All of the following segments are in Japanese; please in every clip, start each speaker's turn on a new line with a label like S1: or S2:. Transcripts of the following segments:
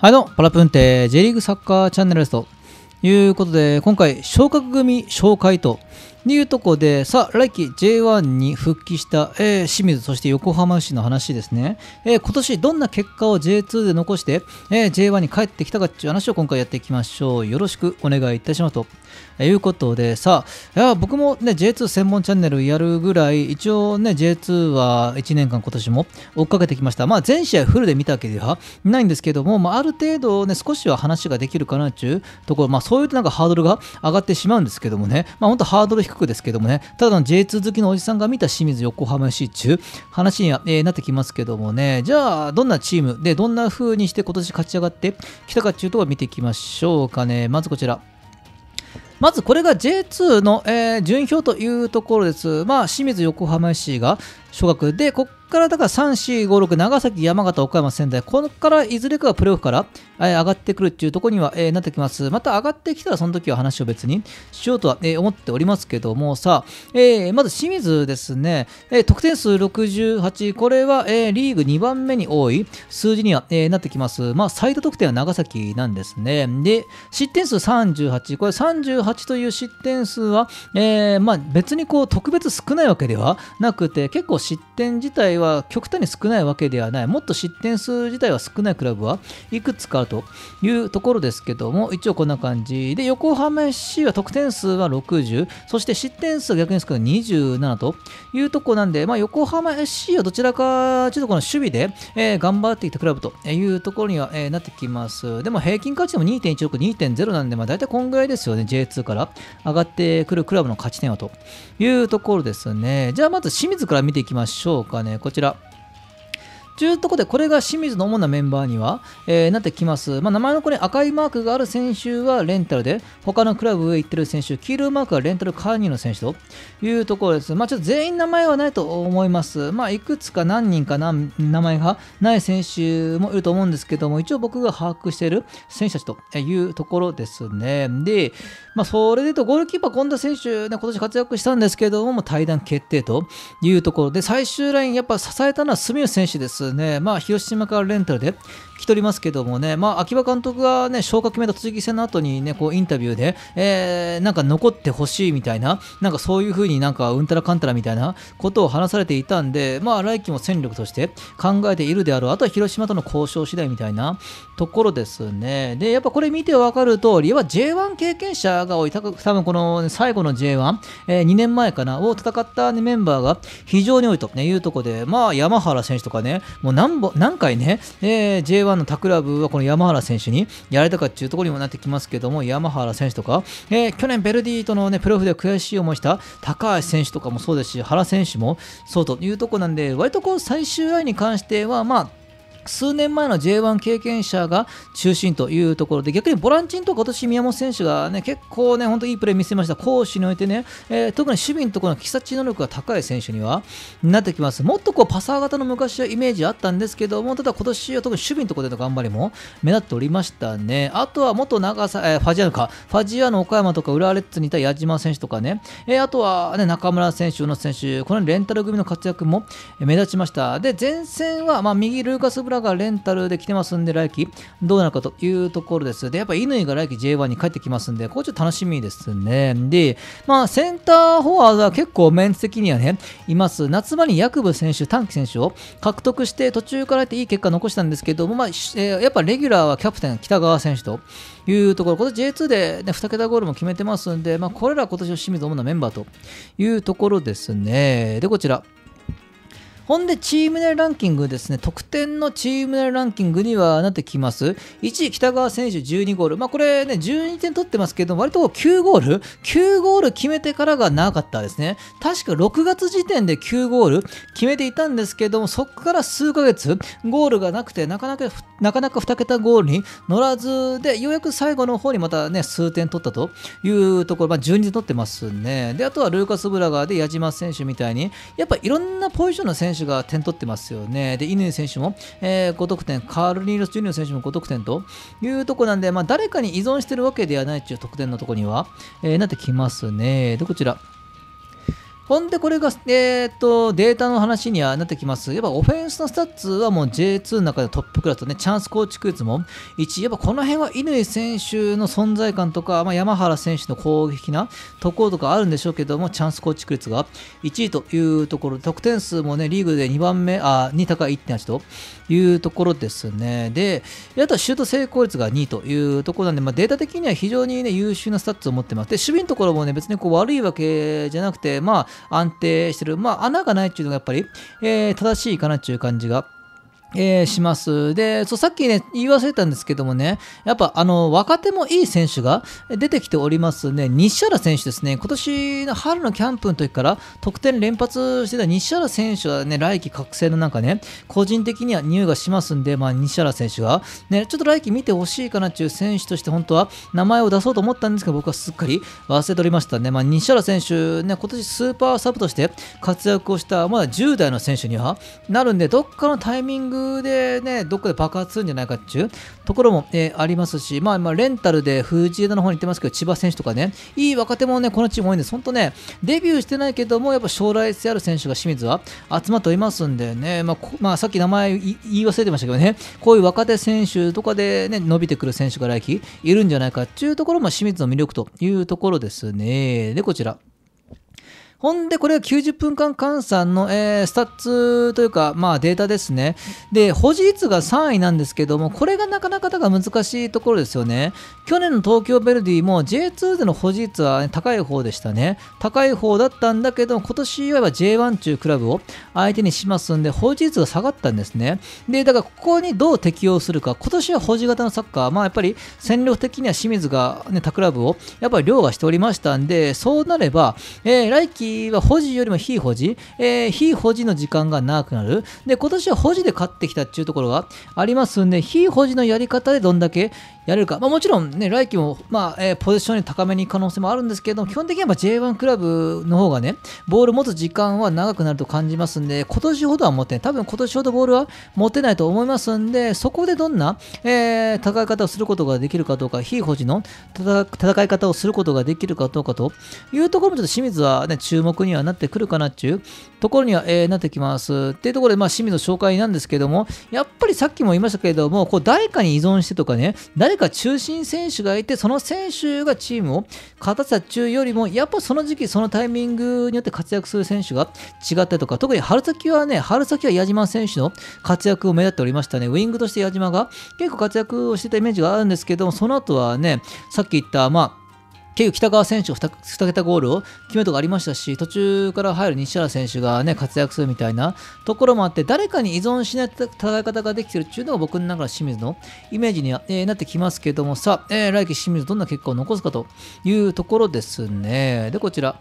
S1: はいどうも、パラプンテ J リーグサッカーチャンネルですということで、今回、昇格組紹介というとこで、さあ、来季 J1 に復帰した、えー、清水、そして横浜市の話ですね。えー、今年どんな結果を J2 で残して、えー、J1 に帰ってきたかっていう話を今回やっていきましょう。よろしくお願いいたしますと。えー、いうことで、さあ、いや僕もね、J2 専門チャンネルやるぐらい、一応ね、J2 は1年間今年も追っかけてきました。まあ、全試合フルで見たわけではないんですけども、まあ、ある程度ね、少しは話ができるかなっていうところ、まあ、そういうとなんかハードルが上がってしまうんですけどもね、まあ、本当ハードル低くですけどもね、ただの J2 好きのおじさんが見た清水横浜市中話には、えー、なってきますけどもね、じゃあ、どんなチーム？でどんな風にして今年勝ち上がって？きたかっていうとこ見ていきましょうかね。まずこちら。まずこれが J2 の、えー、順位表というところです。まあ、清水横浜市が小学で、こからだから3、4、5、6、長崎、山形、岡山、仙台、ここからいずれかがプレーオフから、え上がってくるっていうところには、えー、なってきます。また上がってきたらその時は話を別にしようとは、えー、思っておりますけども、さあ、えー、まず清水ですね、え得点数68、これは、えリーグ2番目に多い数字には、えなってきます。まあ、最多得点は長崎なんですね。で、失点数38、これ38という失点数は、えまあ、別にこう特別少ないわけではなくて、結構失点自体は極端に少ないわけではない、もっと失点数自体は少ないクラブはいくつかあるというところですけども、一応こんな感じで、横浜 FC は得点数は60、そして失点数は逆に少ない27というところなんで、まあ、横浜 FC はどちらかちょっとこの守備で、えー、頑張っていたクラブというところには、えー、なってきます。でも平均価値でも2.16、2.0なんで、まあ、大体こんぐらいですよね、J2 から上がってくるクラブの勝ち点はというところですね。じゃあまず清水から見ていきましょうかね。こちら。というところで、これが清水の主なメンバーには、えー、なってきます。まあ、名前のこれ赤いマークがある選手はレンタルで、他のクラブへ行ってる選手、黄色いマークはレンタルカーニーの選手というところです。まあ、ちょっと全員名前はないと思います。まあ、いくつか何人かな名前がない選手もいると思うんですけども、一応僕が把握している選手たちというところですね。で、まあ、それでと、ゴールキーパー、権田選手、ね、今年活躍したんですけども、対談決定というところで、最終ライン、やっぱ支えたのは住吉選手ですね。まあ、広島からレンタルで来ておりますけどもね、まあ、秋葉監督がね、昇格決めた栃木戦の後にね、こうインタビューで、えー、なんか残ってほしいみたいな、なんかそういう風になんかうんたらかんたらみたいなことを話されていたんで、まあ、来季も戦力として考えているであろう。あとは広島との交渉次第みたいなところですね。で、やっぱこれ見てわかる通り、やっぱ J1 経験者が多い、多分この、最後の J1、えー、2年前かな、を戦った、ね、メンバーが非常に多いと、いうところで、まあ、山原選手とかね、もう何何回ね、えー、J1 の他クラブはこの山原選手にやられたかっていうところにもなってきますけども、山原選手とか、えー、去年ベルディとの、ね、プロフで悔しい思いした高橋選手とかもそうですし、原選手もそうというところなんで、割とこう最終愛に関しては、まあ、数年前の J1 経験者が中心というところで逆にボランチンと今年宮本選手がね結構ね本当いいプレー見せました。攻守においてね、えー、特に守備のところのキサチ能力が高い選手にはなってきますもっとこうパサー型の昔はイメージあったんですけどもただ今年は特に守備のところでの頑張りも目立っておりましたね。あとは元長さ、えー、ファジアのかファジアの岡山とか浦和レッズにいた矢島選手とかね、えー、あとは、ね、中村選手宇野選手このレンタル組の活躍も目立ちました。で前線は、まあ、右ルーカス・ブラがレンタルで来てますんで、来季どうなるかというところです。で、やっぱ乾が来季 J1 に帰ってきますんで、これちょっと楽しみですね。で、まあ、センターフォワードは結構メンツ的にはね、います。夏場にヤクブ選手、短期選手を獲得して、途中からっていい結果残したんですけども、まあ、えー、やっぱレギュラーはキャプテン、北川選手というところ、今年 J2 で、ね、2桁ゴールも決めてますんで、まあ、これら今年の清水主なメンバーというところですね。で、こちら。ほんで、チーム内ランキングですね、得点のチーム内ランキングにはなってきます。1位、北川選手12ゴール。まあ、これね、12点取ってますけど、割と9ゴール ?9 ゴール決めてからが長かったですね。確か6月時点で9ゴール決めていたんですけども、そこから数ヶ月、ゴールがなくて、なかなか、なかなか2桁ゴールに乗らずで、ようやく最後の方にまたね、数点取ったというところ、まあ、12点取ってますね。で、あとはルーカス・ブラガーで矢島選手みたいに、やっぱいろんなポジションの選手が点取ってますよね。で、乾選手も、えー、5得点、カール・ニーロス・ジュニア選手も5得点というとこなんで、まあ、誰かに依存してるわけではないという得点のとこには、えー、なってきますね。で、こちら。ほんで、これが、えー、っと、データの話にはなってきます。やっぱオフェンスのスタッツはもう J2 の中でトップクラスとね、チャンス構築率も1。やっぱこの辺は乾選手の存在感とか、まあ、山原選手の攻撃なところとかあるんでしょうけども、チャンス構築率が1位というところ、得点数もね、リーグで2番目、あ、2高い1.8というところですね。で、あとはシュート成功率が2位というところなんで、まあ、データ的には非常にね、優秀なスタッツを持ってます。で、守備のところもね、別にこう悪いわけじゃなくて、まあ、安定してる、まあ、穴がないっていうのがやっぱり、えー、正しいかなっていう感じがえー、します。で、そう、さっきね、言い忘れたんですけどもね、やっぱ、あの、若手もいい選手が出てきておりますね。西原選手ですね、今年の春のキャンプの時から得点連発してた西原選手はね、来季覚醒のなんかね、個人的には匂いがしますんで、まあ、西原選手が、ね、ちょっと来季見てほしいかなっていう選手として本当は名前を出そうと思ったんですけど、僕はすっかり忘れておりましたね。まあ、西原選手、ね、今年スーパーサブとして活躍をした、まだ10代の選手にはなるんで、どっかのタイミングでね、どっかで爆発するんじゃないかっていうところも、えー、ありますし、まあ、まあ、レンタルで藤枝の方に行ってますけど、千葉選手とかね、いい若手もね、このチーム多いんです。本当ね、デビューしてないけども、やっぱ将来性ある選手が清水は集まっておりますんでね、まあ、まあ、さっき名前言い忘れてましたけどね、こういう若手選手とかでね、伸びてくる選手が来季いるんじゃないかっていうところも清水の魅力というところですね。で、こちら。ほんで、これは90分間換算の、えー、スタッツというか、まあ、データですね。で、保持率が3位なんですけども、これがなかなかだが難しいところですよね。去年の東京ヴェルディも J2 での保持率は、ね、高い方でしたね。高い方だったんだけど、今年は J1 中クラブを相手にしますんで、保持率が下がったんですね。で、だからここにどう適応するか。今年は保持型のサッカー、まあ、やっぱり戦力的には清水が、ね、他クラブをやっぱり凌駕しておりましたんで、そうなれば、えー、来季は保持よりも非保持、えー、非保持の時間が長くなる。で、今年は保持で勝ってきたっていうところがありますんで、非保持のやり方でどんだけやれるか。まあ、もちろんね、来季も、まあ、えー、ポジションに高めに可能性もあるんですけど、基本的には J1 クラブの方がね、ボール持つ時間は長くなると感じますんで、今年ほどは持ってない。多分今年ほどボールは持てないと思いますんで、そこでどんな、えー、戦い方をすることができるかどうか、非保持の戦い方をすることができるかどうかというところもちょっと清水はね、注目にはなってくるかなっていうところには、えー、なってきます。っていうところで、まあ、清水の紹介なんですけども、やっぱりさっきも言いましたけれども、こう誰かに依存してとかね、誰か中心選手がいて、その選手がチームを勝たせた中よりも、やっぱその時期、そのタイミングによって活躍する選手が違ったりとか、特に春先はね、春先は矢島選手の活躍を目立っておりましたね。ウィングとして矢島が結構活躍をしてたイメージがあるんですけども、その後はね、さっき言った、まあ、結局北川選手が 2, 2桁ゴールを決めるとかありましたし、途中から入る西原選手が、ね、活躍するみたいなところもあって、誰かに依存しない戦い方ができてるっていうのが僕の中の清水のイメージに、え、なってきますけども、さあ、えー、来季清水どんな結果を残すかというところですね。で、こちら。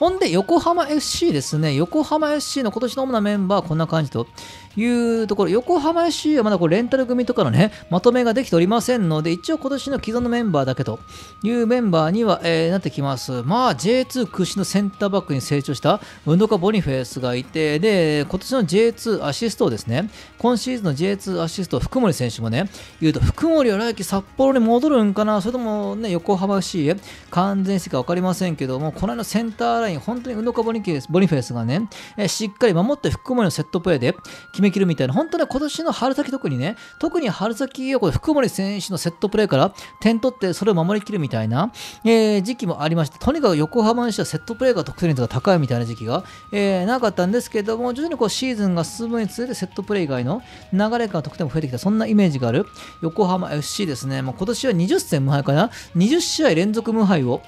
S1: ほんで、横浜 FC ですね。横浜 FC の今年の主なメンバーはこんな感じというところ、横浜 FC はまだこうレンタル組とかのね、まとめができておりませんので、一応今年の既存のメンバーだけというメンバーには、えー、なってきます。まあ、J2 屈指のセンターバックに成長した運動家ボニフェスがいて、で、今年の J2 アシストをですね、今シーズンの J2 アシスト、福森選手もね、言うと、福森は来季札幌に戻るんかな、それともね、横浜 FC へ完全してか分かりませんけども、この間のセンターライン、本当に運動家ボニフェスがね、え、しっかり守って福森のセットプレーで決めきるみたいな、本当ね、今年の春先特にね、特に春先をこれ福森選手のセットプレーから点取ってそれを守りきるみたいな、えー、時期もありまして、とにかく横浜にしてはセットプレーが得点率が高いみたいな時期が、えー、なかったんですけども、徐々にこうシーズンが進むにつれてセットプレー以外の流れから得点も増えてきた、そんなイメージがある横浜 FC ですね。もう今年は20戦無敗かな、20試合連続無敗を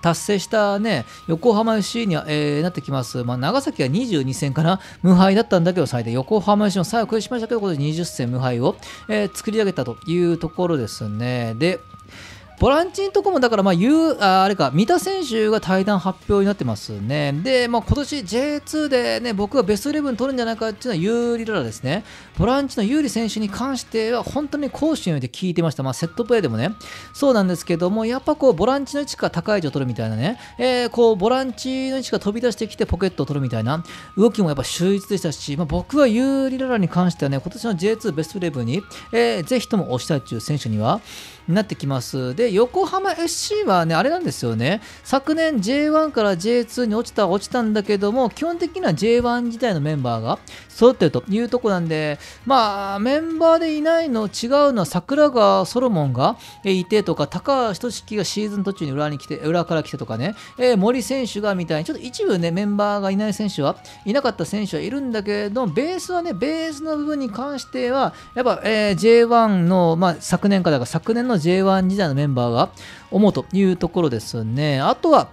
S1: 達成したね、横浜 FC には、えー、なってきます。まあ、長崎は22戦かな、無敗だったんだけど、最大横浜 FC の最後苦しましたけど、これ20戦無敗を、えー、作り上げたというところですね。で、ボランチのとこもだからまあうあれか三田選手が対談発表になってますね。で、まあ、今年 J2 でね僕がベストイレブン取るんじゃないかっていうのは有利ララですね。ボランチの有利選手に関しては本当に攻守において聞いてました、まあ、セットプレーでもね。そうなんですけどもやっぱこうボランチの位置から高い位置を取るみたいなね、えー、こうボランチの位置から飛び出してきてポケットを取るみたいな。動きもやっぱ秀逸でしたし、まあ、僕は有利ララに関してはね今年の J2 ベストイレブンに、えー、ぜひとも押したいという選手にはなってきますで、横浜 FC はね、あれなんですよね。昨年 J1 から J2 に落ちた落ちたんだけども、基本的には J1 自体のメンバーが揃ってるというとこなんで、まあ、メンバーでいないの違うのは桜川ソロモンがいてとか、高橋俊樹がシーズン途中に裏に来て、裏から来てとかね、えー、森選手がみたいに、ちょっと一部ね、メンバーがいない選手はいなかった選手はいるんだけど、ベースはね、ベースの部分に関しては、やっぱ、えー、J1 の、まあ、昨年から昨年の J1 時代のメンバーが思うというところですね。あとは、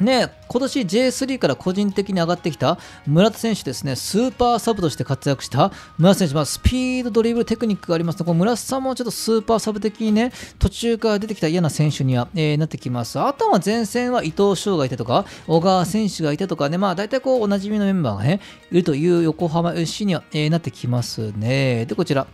S1: ね、今年 J3 から個人的に上がってきた村田選手ですね、スーパーサブとして活躍した村田選手、まあ、スピード、ドリブル、テクニックがありますので、この村田さんもちょっとスーパーサブ的にね、途中から出てきた嫌な選手には、えー、なってきます。あとは前線は伊藤翔がいてとか、小川選手がいてとかね、まあ大体こうおなじみのメンバーがね、いるという横浜 FC には、えー、なってきますね。で、こちら。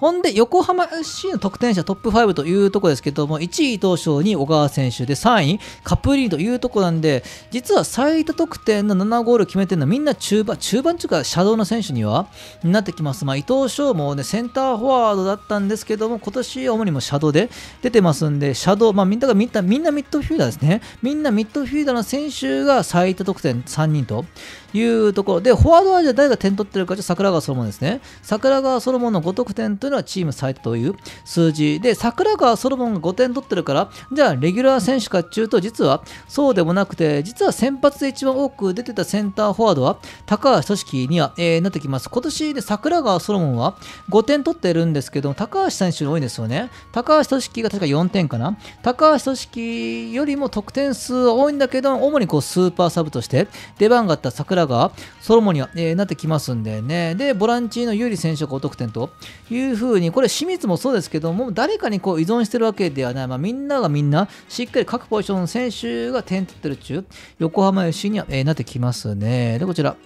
S1: ほんで、横浜 FC の得点者トップ5というところですけども、1位伊藤翔に小川選手で、3位カプリーというところなんで、実は最多得点の7ゴール決めてるのはみんな中盤、中盤というか、シャドウの選手にはなってきます。まあ、伊藤翔もね、センターフォワードだったんですけども、今年主にもシャドウで出てますんで、シャドウ、まあ、みんながみんなみんなミッドフィーダーですね。みんなミッドフィーダーの選手が最多得点3人というところで、フォワードはじゃあ誰が点取ってるか、じゃ桜川ソロモンですね。桜川ソロモンの5得点というのはチーム最多という数字で、桜川ソロモンが5点取ってるから、じゃあレギュラー選手かっていうと、実はそうでもなくて、実は先発で一番多く出てたセンターフォワードは高橋俊樹には、えー、なってきます。今年で桜川ソロモンは5点取ってるんですけど、高橋選手に多いんですよね。高橋俊樹が確か4点かな。高橋俊樹よりも得点数は多いんだけど、主にこうスーパーサブとして出番があった桜川ソロモンには、えー、なってきますんでね。で、ボランチの有利選手が5得点というふうに、これ清水もそうですけども、誰かにこう依存してるわけではない。まあ、みんながみんな、しっかり各ポジションの選手が点取ってる中、横浜 FC には、えー、なってきますね。で、こちら。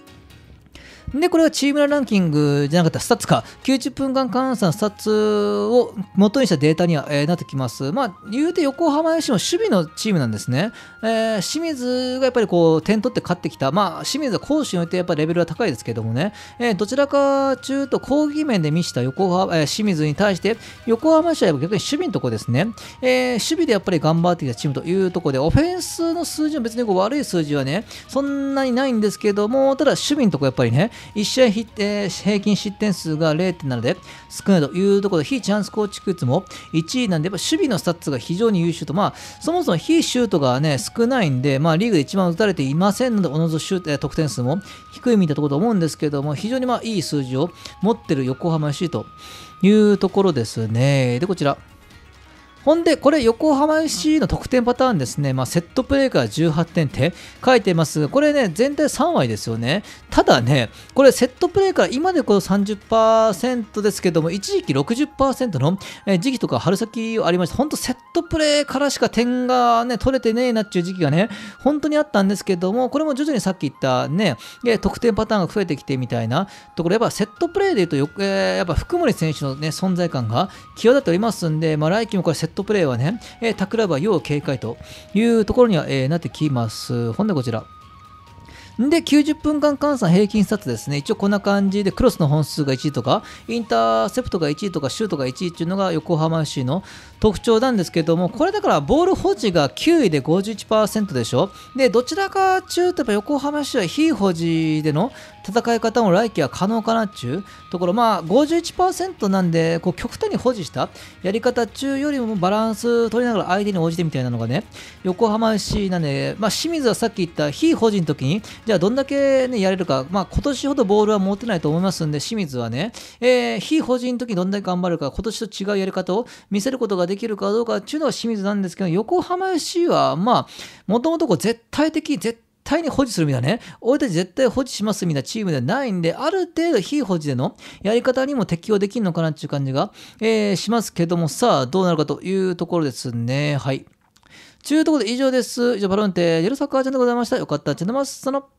S1: で、これはチームランキングじゃなかったスタッツか、90分間換算スタッツを元にしたデータには、えー、なってきます。まあ、言うて横浜 FC も守備のチームなんですね。えー、清水がやっぱりこう、点取って勝ってきた。まあ、清水は攻守においてやっぱレベルは高いですけどもね、えー、どちらか中と攻撃面で見した横浜、えー、清水に対して、横浜 FC は逆に守備のとこですね、えー、守備でやっぱり頑張ってきたチームというところで、オフェンスの数字は別にこう悪い数字はね、そんなにないんですけども、ただ守備のとこやっぱりね、1試合平均失点数が0.7で少ないというところで、被チャンス構築率も1位なんで、やっぱ守備のスタッツが非常に優秀と、まあ、そもそも被シュートがね、少ないんで、まあ、リーグで一番打たれていませんので、おのずシュー、得点数も低いみたいなところと思うんですけども、非常にまあいい数字を持ってる横浜 FC というところですね。で、こちら。ほんで、これ、横浜 FC の得点パターンですね。まあ、セットプレーから18点って書いてます。これね、全体3割ですよね。ただね、これ、セットプレーから今でこそ30%ですけども、一時期60%の時期とか春先ありました。本当セットプレーからしか点がね、取れてねえなっていう時期がね、本当にあったんですけども、これも徐々にさっき言ったね、得点パターンが増えてきてみたいなところ、やっぱセットプレーで言うと、やっぱ福森選手のね、存在感が際立っておりますんで、まあ、来季もこれセットプレーはね、えー、他クラブは要警戒というところには、えー、なってきます。ほんでこちら。で、90分間換算平均スタッツですね。一応こんな感じで、クロスの本数が1位とか、インターセプトが1位とか、シュートが1位っていうのが横浜 FC の特徴なんですけども、これだからボール保持が9位で51%でしょ。で、どちらかっちゅうとやっぱ横浜 FC は非保持での戦い方も来季は可能かなっちゅうところ、まあ51%なんで、こう極端に保持したやり方中よりもバランス取りながら相手に応じてみたいなのがね、横浜市なんで、まあ清水はさっき言った非保持の時に、じゃあどんだけね、やれるか、まあ今年ほどボールは持てないと思いますんで、清水はね、えー、非保持の時どんだけ頑張るか、今年と違うやり方を見せることができるかどうかっていうのが清水なんですけど、横浜 FC は、まあ、もともと絶対的、絶対に保持するみたいなね、俺たち絶対保持しますみたいなチームではないんで、ある程度非保持でのやり方にも適用できるのかなっていう感じが、えー、しますけども、さあ、どうなるかというところですね。はい。ちゅうころで以上です。以上、バロンテ、ジェルサッカーちゃんでございました。よかったらチャンネルます。その